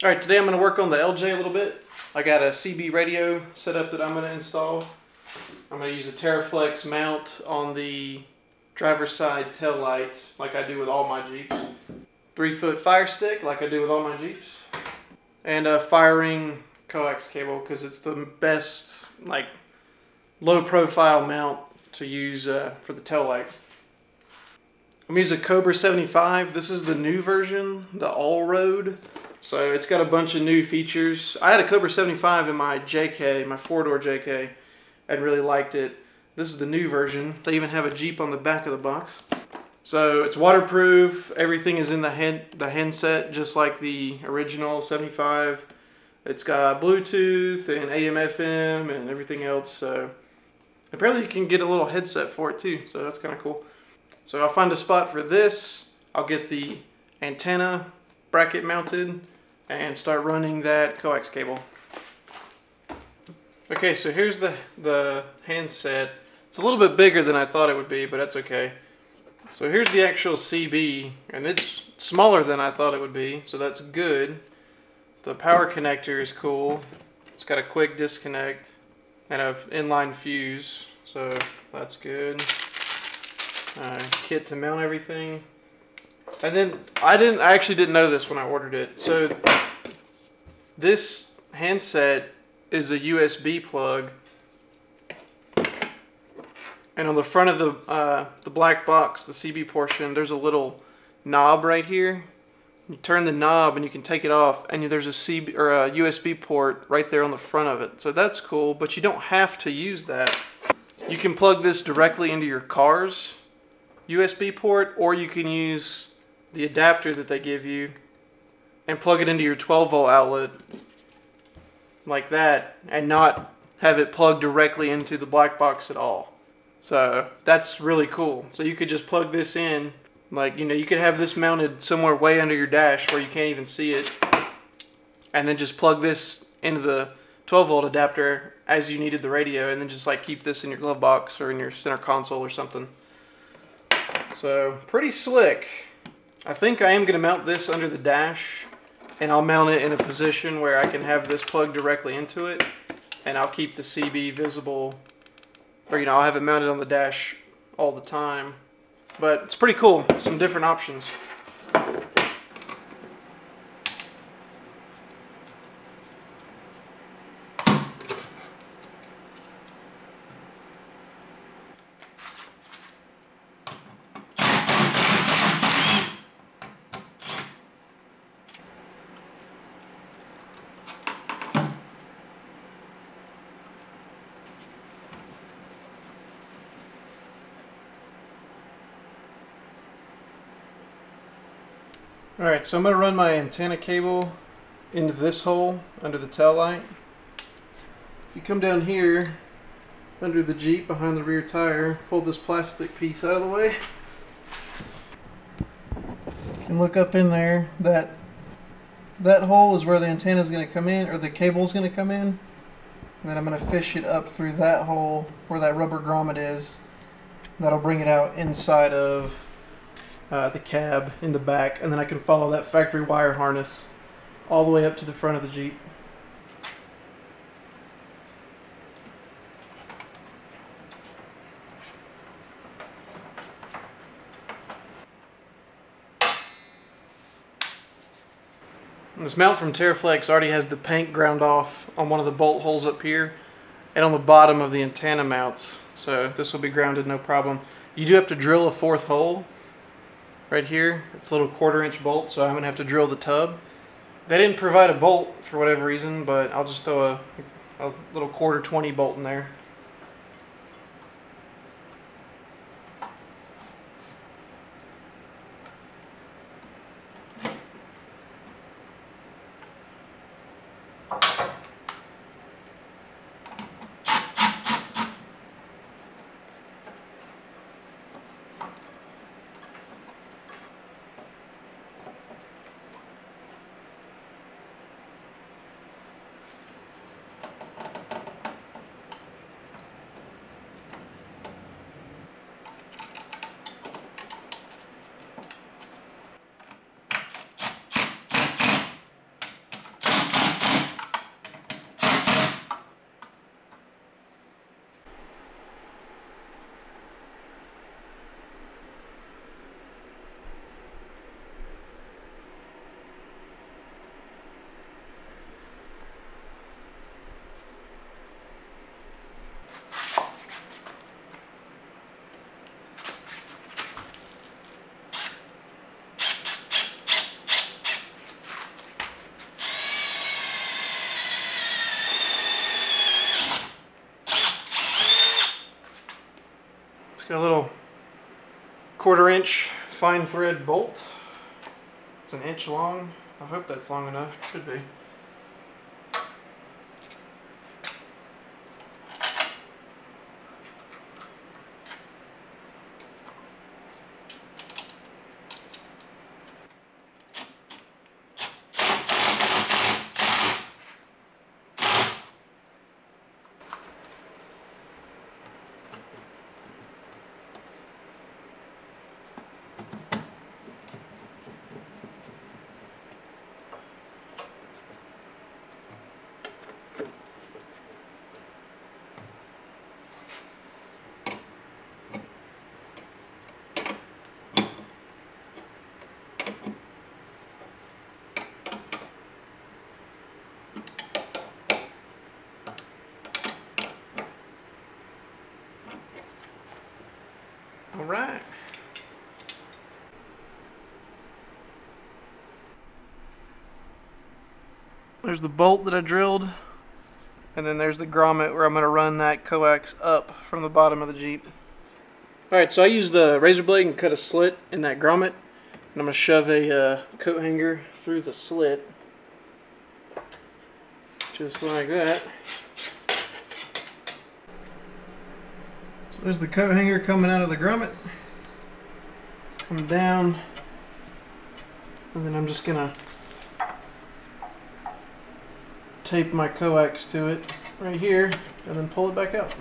All right, today I'm going to work on the LJ a little bit. I got a CB radio set up that I'm going to install. I'm to use a Teraflex mount on the driver's side tail light like I do with all my Jeeps. Three foot fire stick like I do with all my Jeeps. And a firing coax cable because it's the best like low profile mount to use uh, for the tail light. I'm using a Cobra 75. This is the new version, the all road. So it's got a bunch of new features. I had a Cobra 75 in my JK, my four-door JK, and really liked it. This is the new version. They even have a Jeep on the back of the box. So it's waterproof. Everything is in the hand, the handset, just like the original 75. It's got Bluetooth and AM, FM, and everything else. So apparently you can get a little headset for it too. So that's kind of cool. So I'll find a spot for this. I'll get the antenna bracket mounted and start running that coax cable. Okay, so here's the, the handset. It's a little bit bigger than I thought it would be, but that's okay. So here's the actual CB, and it's smaller than I thought it would be, so that's good. The power connector is cool. It's got a quick disconnect and an inline fuse, so that's good. Uh, kit to mount everything. And then I didn't I actually didn't know this when I ordered it. So this handset is a USB plug. And on the front of the uh, the black box, the CB portion, there's a little knob right here. You turn the knob and you can take it off, and there's a CB or a USB port right there on the front of it. So that's cool, but you don't have to use that. You can plug this directly into your car's USB port, or you can use the adapter that they give you and plug it into your 12 volt outlet like that and not have it plugged directly into the black box at all. So that's really cool. So you could just plug this in, like, you know, you could have this mounted somewhere way under your dash where you can't even see it, and then just plug this into the 12 volt adapter as you needed the radio, and then just like keep this in your glove box or in your center console or something. So pretty slick. I think I am going to mount this under the dash and I'll mount it in a position where I can have this plugged directly into it and I'll keep the CB visible. Or you know I'll have it mounted on the dash all the time. But it's pretty cool some different options Alright, so I'm going to run my antenna cable into this hole under the tail light. If you come down here under the Jeep behind the rear tire, pull this plastic piece out of the way. You can look up in there. That that hole is where the antenna is going to come in, or the cable is going to come in. And then I'm going to fish it up through that hole where that rubber grommet is. That'll bring it out inside of uh, the cab in the back, and then I can follow that factory wire harness all the way up to the front of the Jeep. This mount from Teraflex already has the paint ground off on one of the bolt holes up here and on the bottom of the antenna mounts. So this will be grounded no problem. You do have to drill a fourth hole right here. It's a little quarter inch bolt, so I'm gonna have to drill the tub. They didn't provide a bolt for whatever reason, but I'll just throw a, a little quarter 20 bolt in there. A little quarter inch fine thread bolt. It's an inch long. I hope that's long enough. Should be. Right. There's the bolt that I drilled. And then there's the grommet where I'm going to run that coax up from the bottom of the Jeep. Alright, so I used a razor blade and cut a slit in that grommet. And I'm going to shove a uh, coat hanger through the slit. Just like that. So there's the coat hanger coming out of the grommet. It's coming down. And then I'm just gonna tape my coax to it right here and then pull it back out.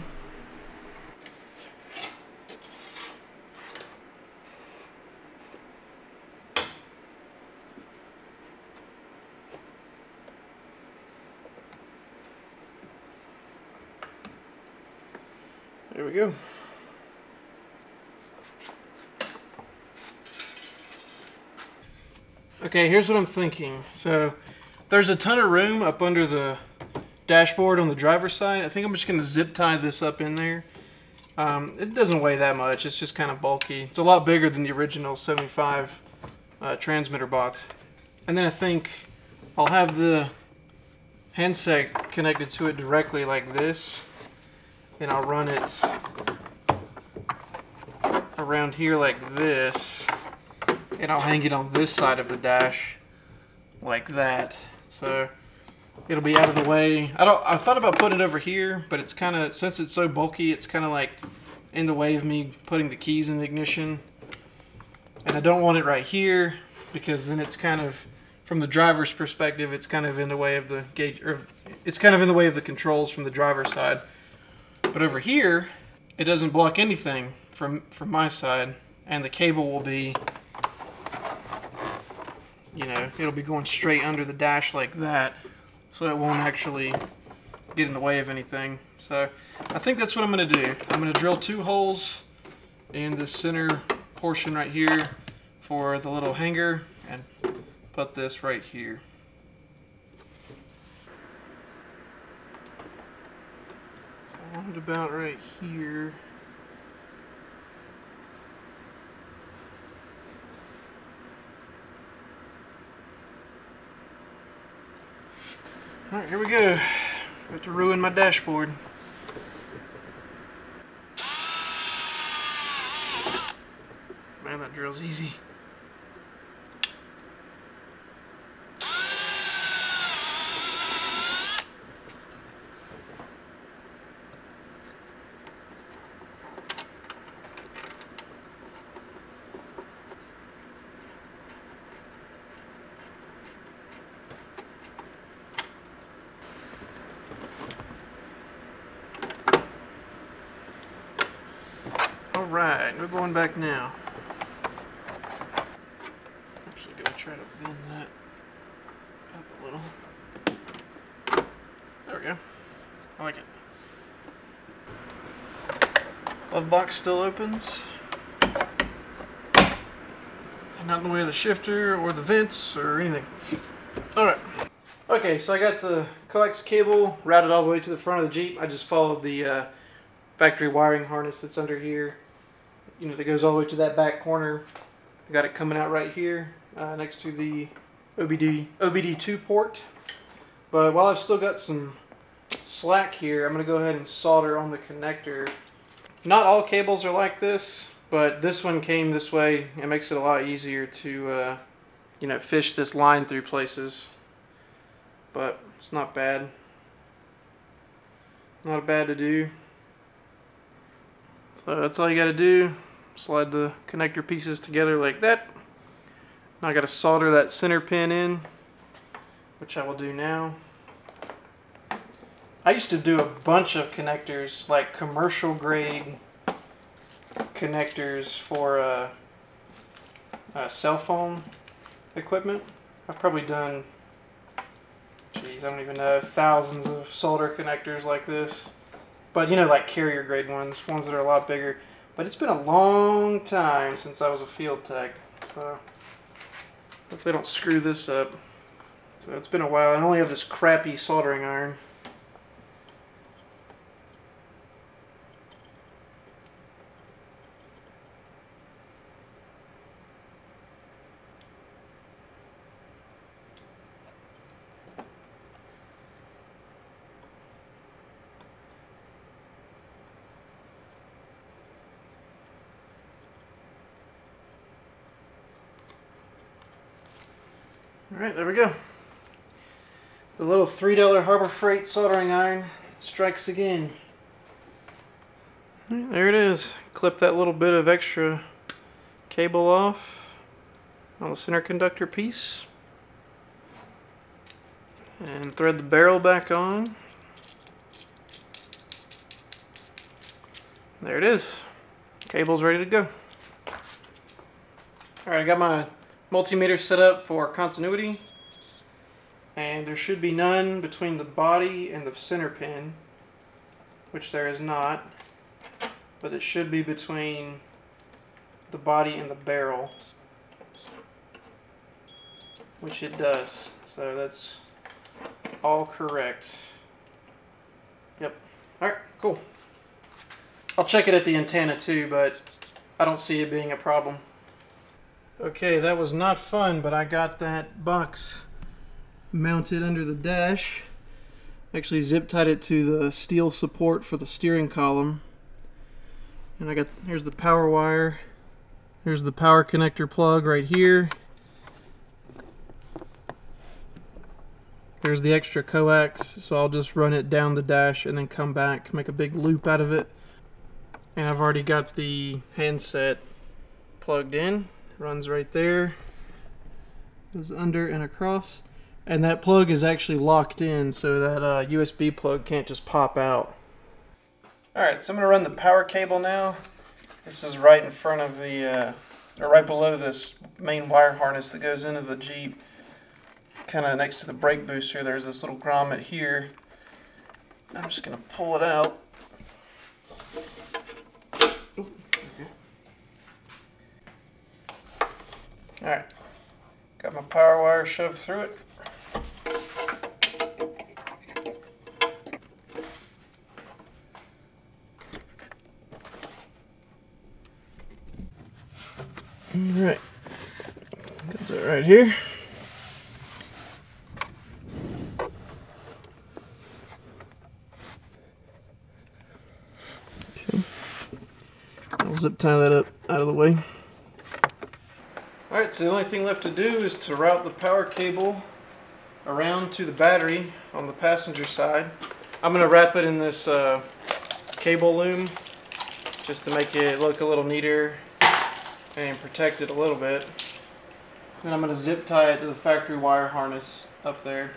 There we go. Okay, here's what I'm thinking. So there's a ton of room up under the dashboard on the driver's side. I think I'm just going to zip tie this up in there. Um, it doesn't weigh that much. It's just kind of bulky. It's a lot bigger than the original 75 uh, transmitter box. And then I think I'll have the handset connected to it directly like this. And I'll run it around here like this. And I'll hang it on this side of the dash like that. So it'll be out of the way. I don't. I thought about putting it over here, but it's kind of since it's so bulky, it's kind of like in the way of me putting the keys in the ignition. And I don't want it right here because then it's kind of from the driver's perspective, it's kind of in the way of the gauge, or it's kind of in the way of the controls from the driver's side. But over here, it doesn't block anything from from my side, and the cable will be you know, it'll be going straight under the dash like that, so it won't actually get in the way of anything. So I think that's what I'm going to do. I'm going to drill two holes in the center portion right here for the little hanger and put this right here. So around about right here. Alright, here we go. Got to ruin my dashboard. Man, that drill's easy. Alright, we're going back now. Actually gonna try to bend that up a little. There we go. I like it. Glove box still opens. Not in the way of the shifter or the vents or anything. Alright. Okay, so I got the coax cable routed all the way to the front of the Jeep. I just followed the uh, factory wiring harness that's under here you know, that goes all the way to that back corner. I got it coming out right here uh, next to the OBD OBD2 port. But while I've still got some slack here, I'm going to go ahead and solder on the connector. Not all cables are like this, but this one came this way. It makes it a lot easier to, uh, you know, fish this line through places. But it's not bad. Not bad to do. So that's all you got to do. Slide the connector pieces together like that. Now I got to solder that center pin in, which I will do now. I used to do a bunch of connectors, like commercial grade connectors for uh, uh, cell phone equipment. I've probably done, geez, I don't even know, thousands of solder connectors like this. But you know, like carrier grade ones, ones that are a lot bigger. But it's been a long time since I was a field tech, so hopefully they don't screw this up. So it's been a while. I only have this crappy soldering iron. Alright, there we go. The little $3 Harbor Freight soldering iron strikes again. There it is. Clip that little bit of extra cable off on the center conductor piece. And thread the barrel back on. There it is. Cable's ready to go. Alright, I got my multimeter set up for continuity. And there should be none between the body and the center pin which there is not. But it should be between the body and the barrel which it does. So that's all correct. Yep. Alright cool. I'll check it at the antenna too but I don't see it being a problem Okay, that was not fun, but I got that box mounted under the dash. Actually zip tied it to the steel support for the steering column. And I got, here's the power wire. Here's the power connector plug right here. There's the extra coax, so I'll just run it down the dash and then come back, make a big loop out of it. And I've already got the handset plugged in runs right there. Goes under and across. And that plug is actually locked in so that uh, USB plug can't just pop out. Alright so I'm gonna run the power cable now. This is right in front of the uh, or right below this main wire harness that goes into the Jeep. Kind of next to the brake booster there's this little grommet here. I'm just gonna pull it out Alright, got my power wire shoved through it. Alright, got that right here. Okay, I'll zip tie that up out of the way. Alright, so the only thing left to do is to route the power cable around to the battery on the passenger side. I'm going to wrap it in this uh, cable loom just to make it look a little neater and protect it a little bit. Then I'm going to zip tie it to the factory wire harness up there.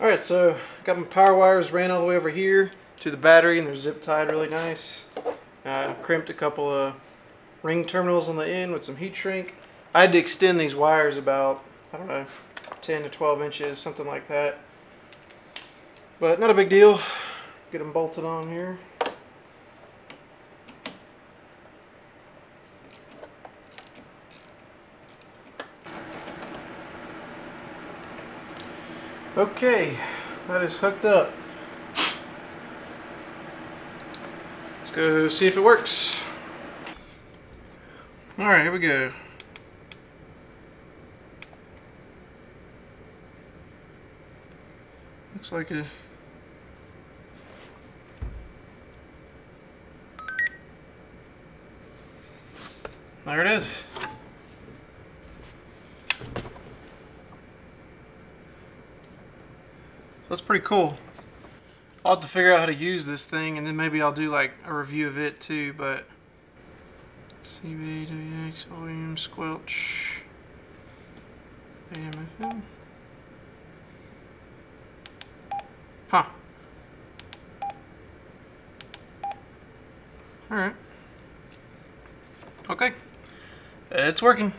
Alright, so got my power wires ran all the way over here to the battery and they're zip tied really nice. Uh, crimped a couple of ring terminals on the end with some heat shrink. I had to extend these wires about, I don't know, 10 to 12 inches, something like that. But not a big deal. Get them bolted on here. Okay, that is hooked up. Go see if it works. Alright, here we go. Looks like a There it is. So that's pretty cool. I'll have to figure out how to use this thing and then maybe I'll do like a review of it too, but CBWX, volume, squelch, AMFM. Huh. Alright. Okay. It's working.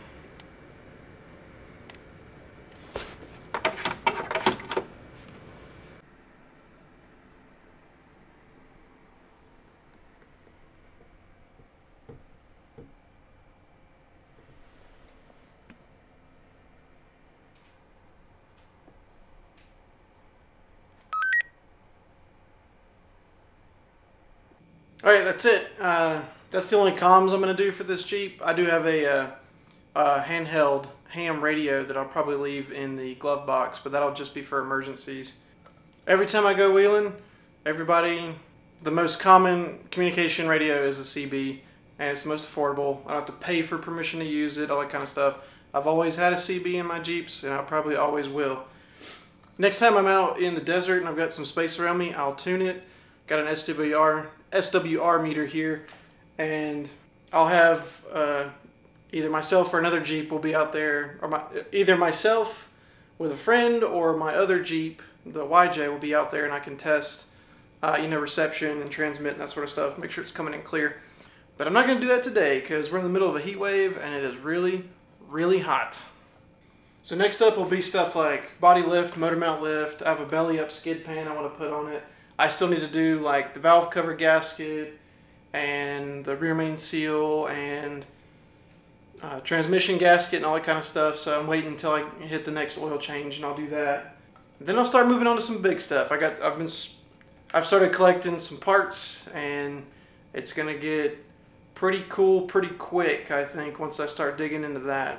All right, that's it. Uh, that's the only comms I'm going to do for this Jeep. I do have a, uh, a handheld ham radio that I'll probably leave in the glove box, but that'll just be for emergencies. Every time I go wheeling, everybody, the most common communication radio is a CB, and it's the most affordable. I don't have to pay for permission to use it, all that kind of stuff. I've always had a CB in my Jeeps, and I probably always will. Next time I'm out in the desert and I've got some space around me, I'll tune it. Got an SWR SWR meter here and I'll have uh, either myself or another Jeep will be out there, or my, either myself with a friend or my other Jeep, the YJ, will be out there and I can test, uh, you know, reception and transmit and that sort of stuff, make sure it's coming in clear. But I'm not going to do that today because we're in the middle of a heat wave and it is really, really hot. So next up will be stuff like body lift, motor mount lift. I have a belly up skid pan I want to put on it. I still need to do like the valve cover gasket, and the rear main seal and uh, transmission gasket and all that kind of stuff. So I'm waiting until I hit the next oil change and I'll do that. Then I'll start moving on to some big stuff. I got I've been I've started collecting some parts and it's gonna get pretty cool pretty quick I think once I start digging into that.